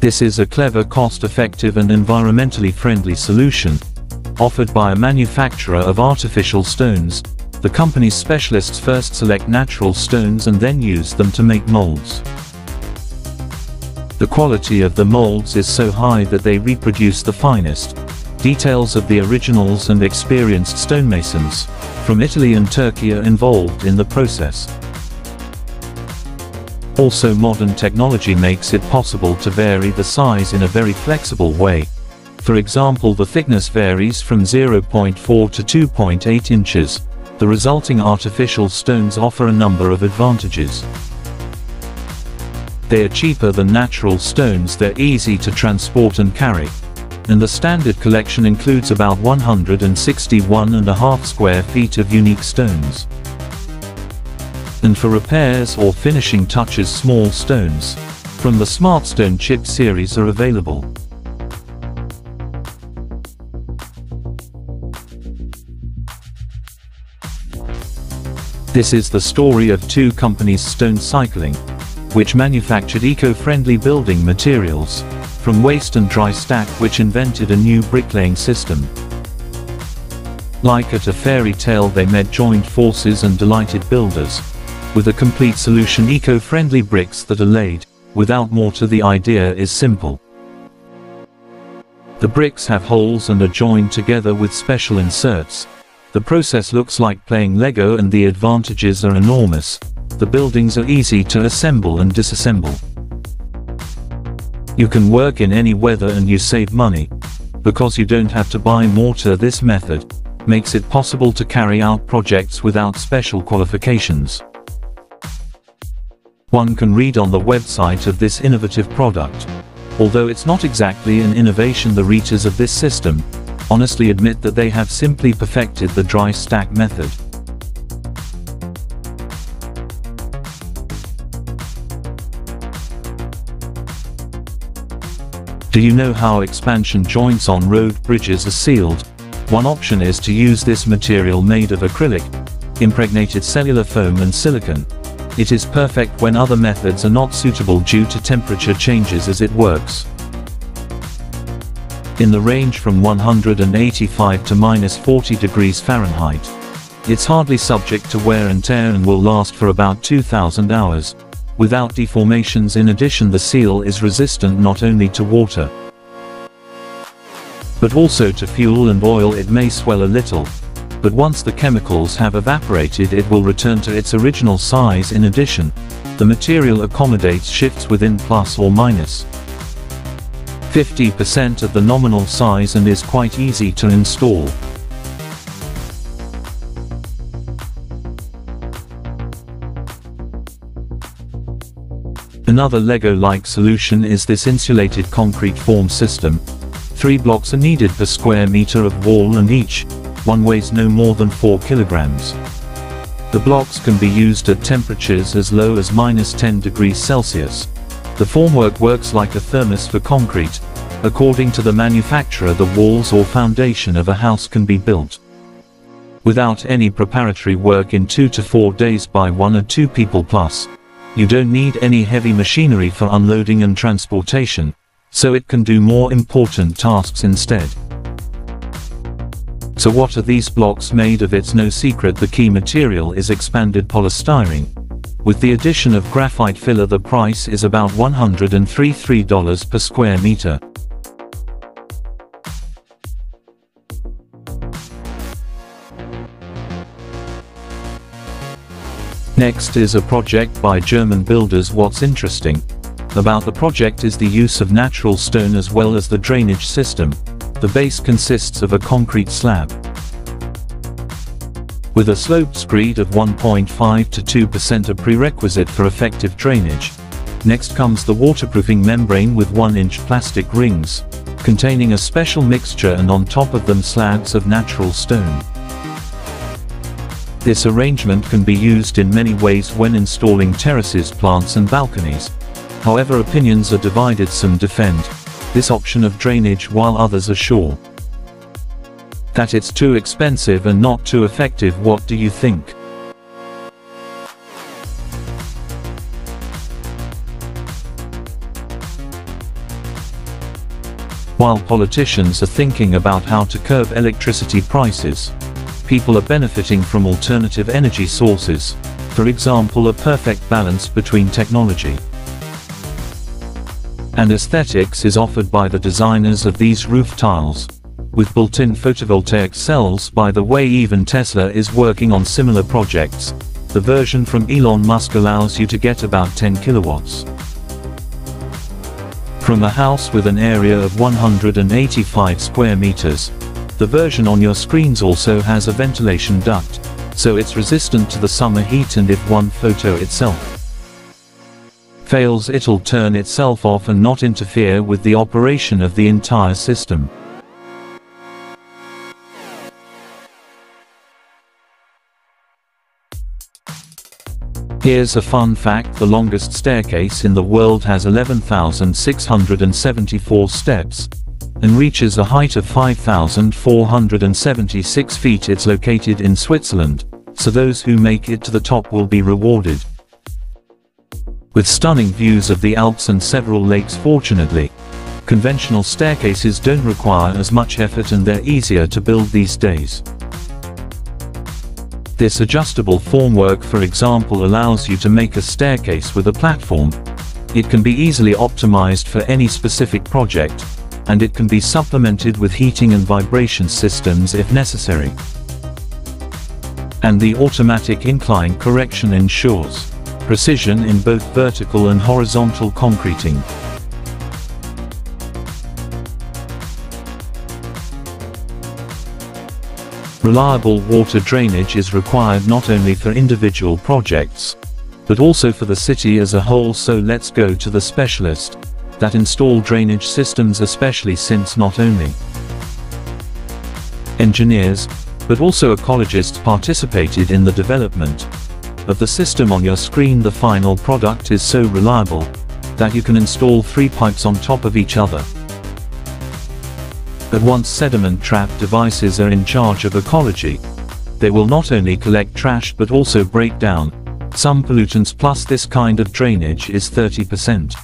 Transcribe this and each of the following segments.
This is a clever cost-effective and environmentally friendly solution, offered by a manufacturer of artificial stones. The company's specialists first select natural stones and then use them to make molds. The quality of the molds is so high that they reproduce the finest details of the originals and experienced stonemasons from Italy and Turkey are involved in the process. Also modern technology makes it possible to vary the size in a very flexible way. For example the thickness varies from 0.4 to 2.8 inches. The resulting artificial stones offer a number of advantages. They are cheaper than natural stones they're easy to transport and carry. And the standard collection includes about 161.5 square feet of unique stones. And for repairs or finishing touches small stones, from the SmartStone chip series are available. This is the story of two companies Stone Cycling, which manufactured eco-friendly building materials, from waste and dry stack which invented a new bricklaying system. Like at a fairy tale they met joined forces and delighted builders, with a complete solution eco-friendly bricks that are laid, without mortar the idea is simple. The bricks have holes and are joined together with special inserts, the process looks like playing Lego and the advantages are enormous. The buildings are easy to assemble and disassemble. You can work in any weather and you save money. Because you don't have to buy mortar this method, makes it possible to carry out projects without special qualifications. One can read on the website of this innovative product. Although it's not exactly an innovation the readers of this system, honestly admit that they have simply perfected the dry stack method. Do you know how expansion joints on road bridges are sealed? One option is to use this material made of acrylic, impregnated cellular foam and silicon. It is perfect when other methods are not suitable due to temperature changes as it works in the range from 185 to minus 40 degrees Fahrenheit. It's hardly subject to wear and tear and will last for about 2000 hours. Without deformations in addition the seal is resistant not only to water, but also to fuel and oil it may swell a little, but once the chemicals have evaporated it will return to its original size in addition, the material accommodates shifts within plus or minus. 50% of the nominal size and is quite easy to install. Another Lego-like solution is this insulated concrete form system. Three blocks are needed per square meter of wall and each one weighs no more than 4 kilograms. The blocks can be used at temperatures as low as minus 10 degrees Celsius. The formwork works like a thermos for concrete. According to the manufacturer the walls or foundation of a house can be built without any preparatory work in 2 to 4 days by 1 or 2 people plus. You don't need any heavy machinery for unloading and transportation, so it can do more important tasks instead. So what are these blocks made of? It's no secret the key material is expanded polystyrene, with the addition of graphite filler the price is about $103 per square meter. Next is a project by German builders what's interesting about the project is the use of natural stone as well as the drainage system. The base consists of a concrete slab with a sloped screed of 1.5 to 2% a prerequisite for effective drainage. Next comes the waterproofing membrane with 1-inch plastic rings, containing a special mixture and on top of them slabs of natural stone. This arrangement can be used in many ways when installing terraces plants and balconies. However opinions are divided some defend this option of drainage while others are sure that it's too expensive and not too effective what do you think? While politicians are thinking about how to curb electricity prices, people are benefiting from alternative energy sources, for example a perfect balance between technology and aesthetics is offered by the designers of these roof tiles. With built-in photovoltaic cells by the way even Tesla is working on similar projects. The version from Elon Musk allows you to get about 10 kilowatts. From a house with an area of 185 square meters. The version on your screens also has a ventilation duct, so it's resistant to the summer heat and if one photo itself fails it'll turn itself off and not interfere with the operation of the entire system. Here's a fun fact the longest staircase in the world has 11,674 steps and reaches a height of 5,476 feet it's located in Switzerland, so those who make it to the top will be rewarded with stunning views of the Alps and several lakes fortunately. Conventional staircases don't require as much effort and they're easier to build these days. This adjustable formwork for example allows you to make a staircase with a platform. It can be easily optimized for any specific project, and it can be supplemented with heating and vibration systems if necessary. And the automatic incline correction ensures precision in both vertical and horizontal concreting. Reliable water drainage is required not only for individual projects, but also for the city as a whole so let's go to the specialist that install drainage systems especially since not only engineers, but also ecologists participated in the development of the system on your screen the final product is so reliable that you can install three pipes on top of each other. But once sediment trap devices are in charge of ecology, they will not only collect trash but also break down. Some pollutants plus this kind of drainage is 30%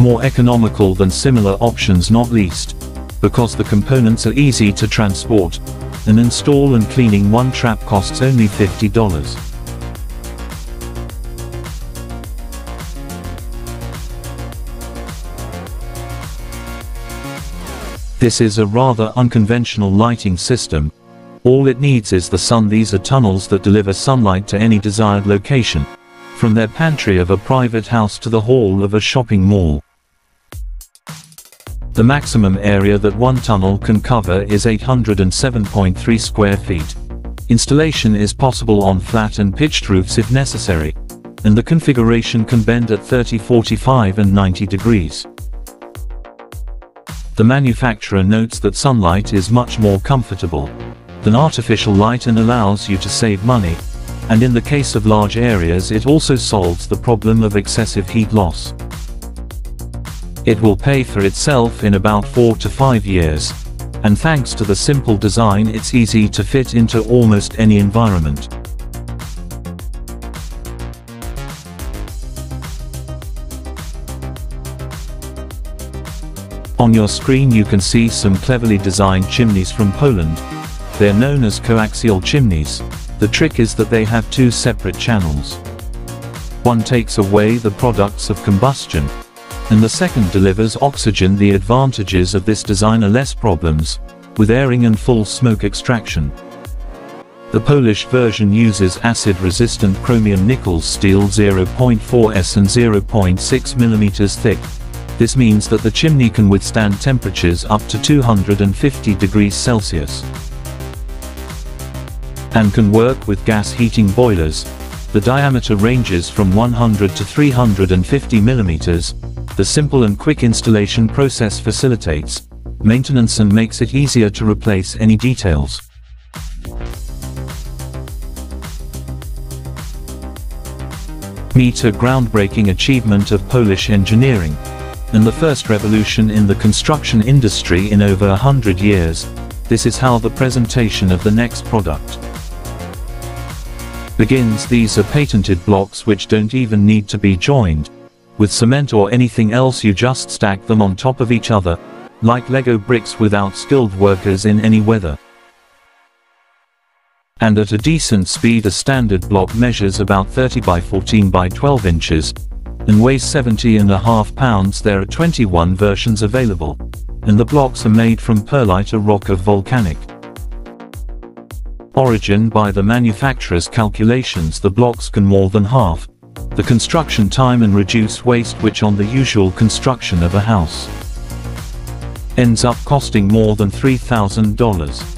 more economical than similar options not least because the components are easy to transport. And install and cleaning one trap costs only $50. This is a rather unconventional lighting system. All it needs is the sun these are tunnels that deliver sunlight to any desired location. From their pantry of a private house to the hall of a shopping mall. The maximum area that one tunnel can cover is 807.3 square feet. Installation is possible on flat and pitched roofs if necessary. And the configuration can bend at 30 45 and 90 degrees. The manufacturer notes that sunlight is much more comfortable than artificial light and allows you to save money. And in the case of large areas it also solves the problem of excessive heat loss. It will pay for itself in about 4 to 5 years. And thanks to the simple design it's easy to fit into almost any environment. On your screen you can see some cleverly designed chimneys from Poland. They're known as coaxial chimneys. The trick is that they have two separate channels. One takes away the products of combustion, and the second delivers oxygen the advantages of this design are less problems, with airing and full smoke extraction. The Polish version uses acid-resistant chromium nickel steel 0.4s and 0.6 mm thick. This means that the chimney can withstand temperatures up to 250 degrees Celsius and can work with gas heating boilers. The diameter ranges from 100 to 350 millimeters, the simple and quick installation process facilitates maintenance and makes it easier to replace any details. Meet a groundbreaking achievement of Polish engineering, and the first revolution in the construction industry in over a hundred years. This is how the presentation of the next product begins. These are patented blocks which don't even need to be joined, With cement or anything else you just stack them on top of each other, like Lego bricks without skilled workers in any weather. And at a decent speed a standard block measures about 30 by 14 by 12 inches, and weighs 70 and a half pounds there are 21 versions available, and the blocks are made from perlite a rock of volcanic origin by the manufacturer's calculations the blocks can more than half the construction time and reduce waste which on the usual construction of a house ends up costing more than $3,000.